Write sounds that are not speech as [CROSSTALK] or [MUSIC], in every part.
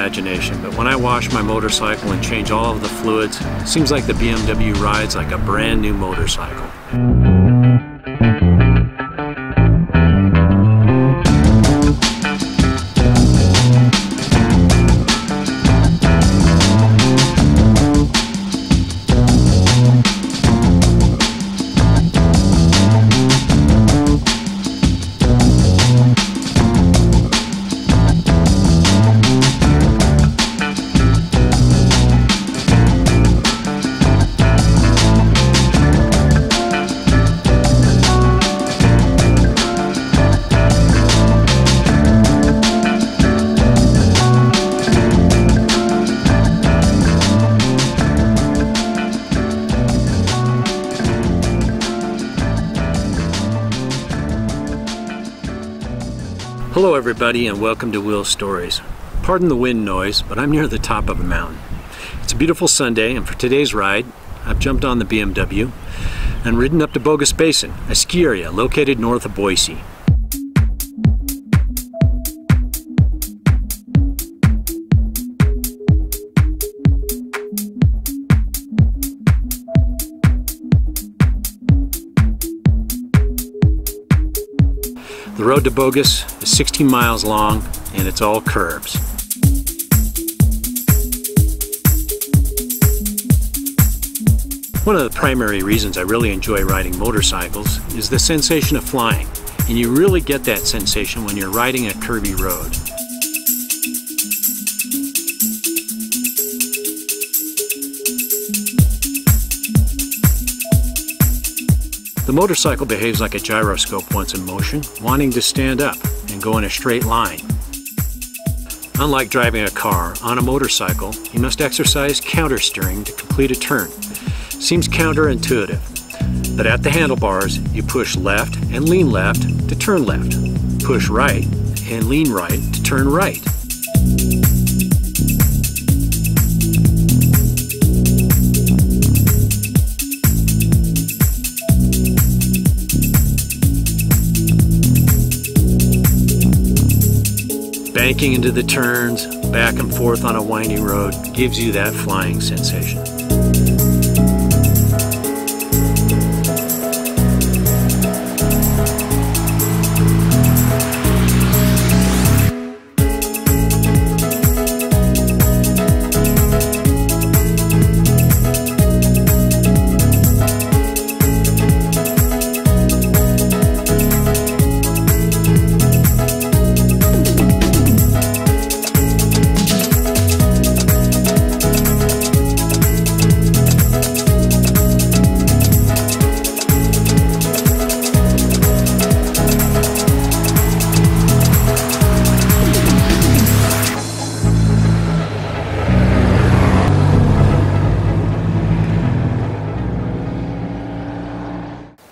imagination, but when I wash my motorcycle and change all of the fluids, seems like the BMW rides like a brand new motorcycle. Hello everybody and welcome to Wheel Stories. Pardon the wind noise, but I'm near the top of a mountain. It's a beautiful Sunday and for today's ride, I've jumped on the BMW and ridden up to Bogus Basin, a ski area located north of Boise. Road to Bogus is 16 miles long and it's all curbs. One of the primary reasons I really enjoy riding motorcycles is the sensation of flying. And you really get that sensation when you're riding a curvy road. The motorcycle behaves like a gyroscope once in motion, wanting to stand up and go in a straight line. Unlike driving a car, on a motorcycle, you must exercise counter steering to complete a turn. Seems counterintuitive, but at the handlebars, you push left and lean left to turn left, push right and lean right to turn right. Banking into the turns, back and forth on a winding road, gives you that flying sensation.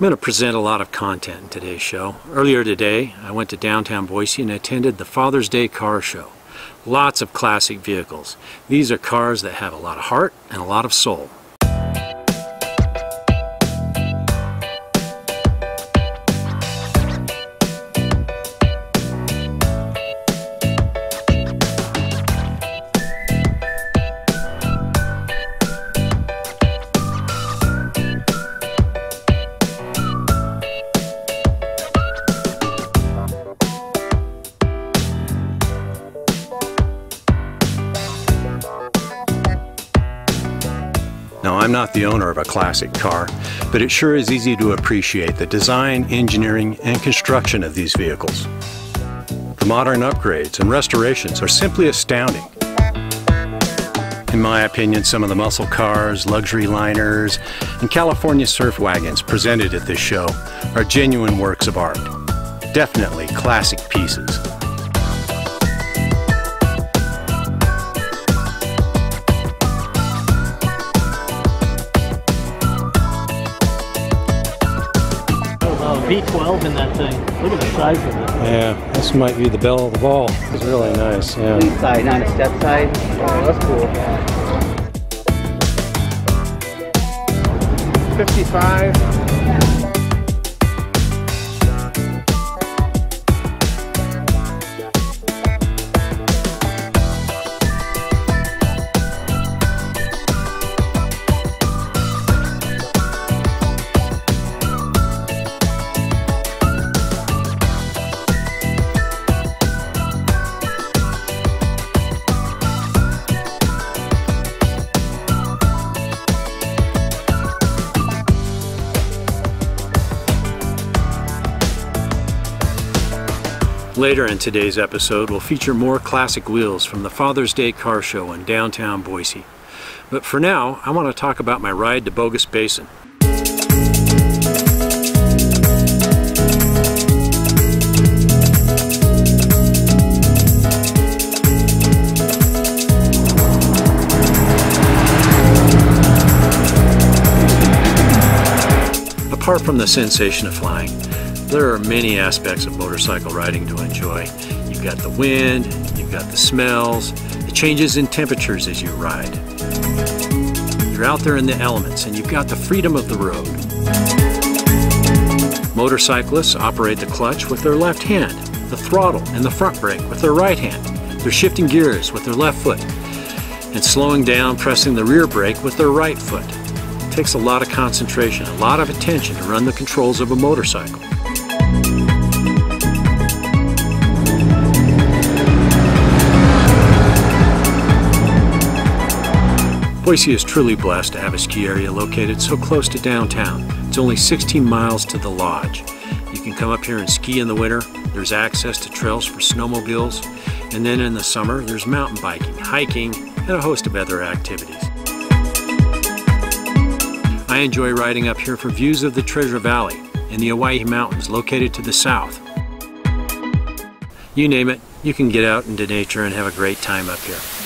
I'm going to present a lot of content in today's show. Earlier today, I went to downtown Boise and attended the Father's Day Car Show. Lots of classic vehicles. These are cars that have a lot of heart and a lot of soul. I'm not the owner of a classic car, but it sure is easy to appreciate the design, engineering, and construction of these vehicles. The modern upgrades and restorations are simply astounding. In my opinion, some of the muscle cars, luxury liners, and California surf wagons presented at this show are genuine works of art. Definitely classic pieces. V12 in that thing. Look at the size of it. Yeah, this might be the belle of the ball. It's really nice, yeah. Fleetside, not a step side. Oh, that's cool. 55. Later in today's episode, we'll feature more classic wheels from the Father's Day Car Show in downtown Boise. But for now, I want to talk about my ride to Bogus Basin. Apart from the sensation of flying, there are many aspects of motorcycle riding to enjoy. You've got the wind, you've got the smells, the changes in temperatures as you ride. You're out there in the elements and you've got the freedom of the road. Motorcyclists operate the clutch with their left hand, the throttle and the front brake with their right hand. They're shifting gears with their left foot and slowing down, pressing the rear brake with their right foot. It takes a lot of concentration, a lot of attention to run the controls of a motorcycle. Boise is truly blessed to have a ski area located so close to downtown. It's only 16 miles to the lodge. You can come up here and ski in the winter. There's access to trails for snowmobiles. And then in the summer, there's mountain biking, hiking, and a host of other activities. I enjoy riding up here for views of the Treasure Valley and the Owyhee Mountains located to the south. You name it, you can get out into nature and have a great time up here.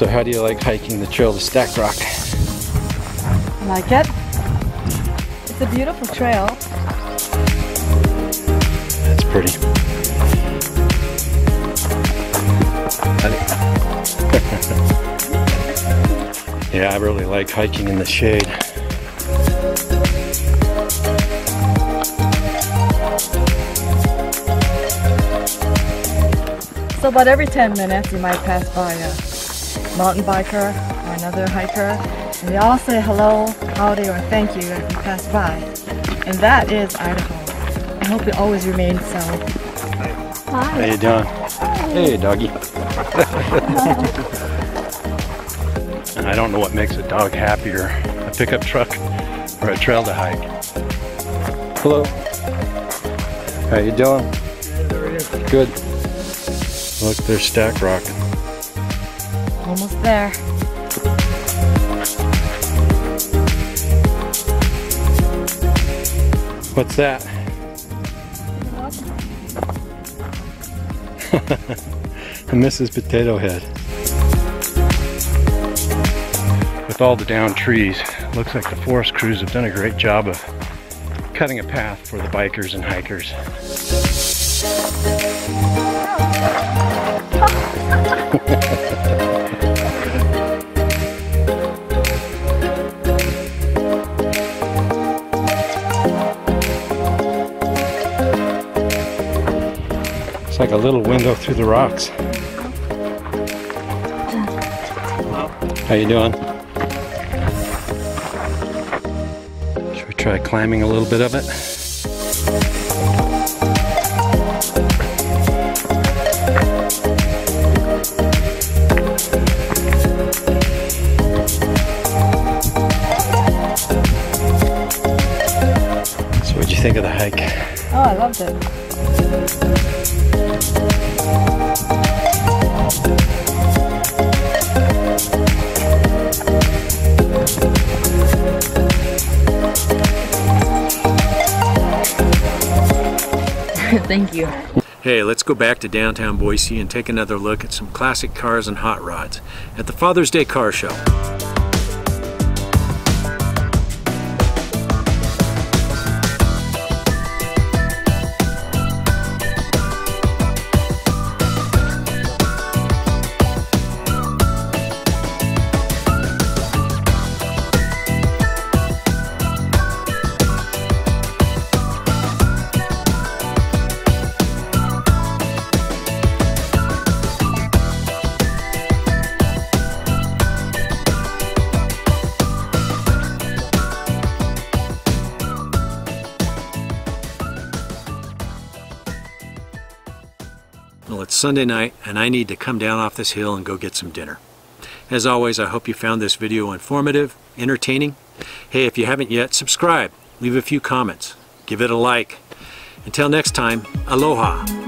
So how do you like hiking the trail to Stack Rock? I like it? It's a beautiful trail. That's pretty. [LAUGHS] yeah, I really like hiking in the shade. So about every 10 minutes you might pass by a mountain biker or another hiker and they all say hello, howdy, or thank you as you pass by. And that is Idaho. I hope it always remains so. Hi. How you doing? Hey, doggy. [LAUGHS] I don't know what makes a dog happier, a pickup truck or a trail to hike. Hello. How you doing? Good. Look, there's Stack Rock. Almost there. What's that? [LAUGHS] a Mrs. Potato Head. With all the down trees, looks like the forest crews have done a great job of cutting a path for the bikers and hikers. It's like a little window through the rocks. How you doing? Should we try climbing a little bit of it? You think of the hike? Oh, I loved it. [LAUGHS] Thank you. Hey, let's go back to downtown Boise and take another look at some classic cars and hot rods at the Father's Day Car Show. Sunday night and I need to come down off this hill and go get some dinner. As always, I hope you found this video informative, entertaining. Hey, if you haven't yet, subscribe, leave a few comments, give it a like. Until next time, aloha.